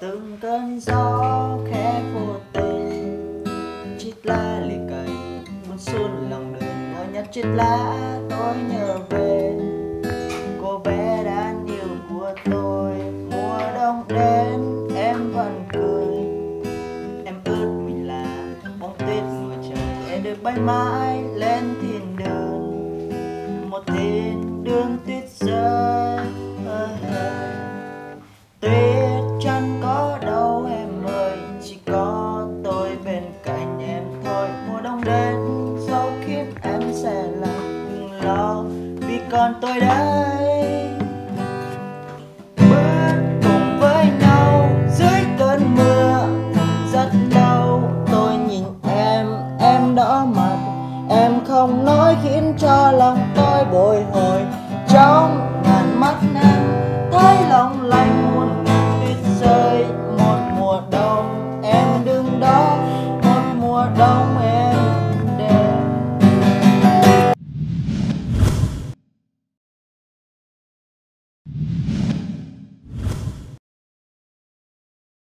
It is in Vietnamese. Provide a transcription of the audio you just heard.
từng cơn gió khẽ vô tình chít lá lì cày muốn xuân lòng đường ngồi nhặt chít lá, tôi nhớ về. Cô bé đáng yêu của tôi, mùa đông đến, em vẫn cười. Em ước mình là bóng tuyết mùa trời để được bay mãi lên thiên đường. Một thiên đường tuyết cạnh em thôi. Mùa đông đến sau khiến em sẽ lòng đừng lo vì còn tôi đây. Bước cùng với nhau dưới cơn mưa, rất đau. Tôi nhìn em em đỏ mặt. Em không nói khiến cho lòng tôi bồi hồi.